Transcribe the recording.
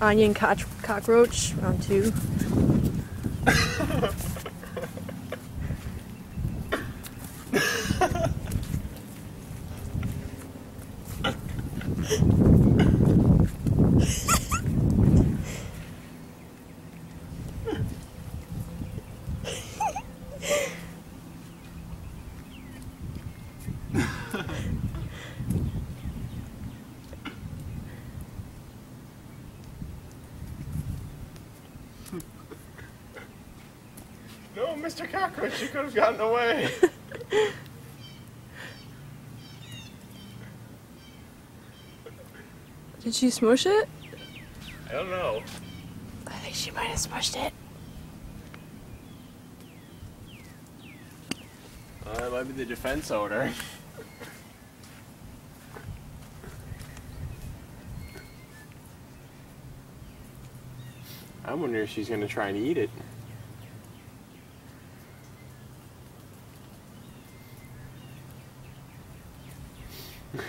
onion cock- cockroach, round two. No, Mr. Cockroach, you could have gotten away. Did she smush it? I don't know. I think she might have smushed it. Uh, that might be the defense odor. I wonder if she's gonna try and eat it.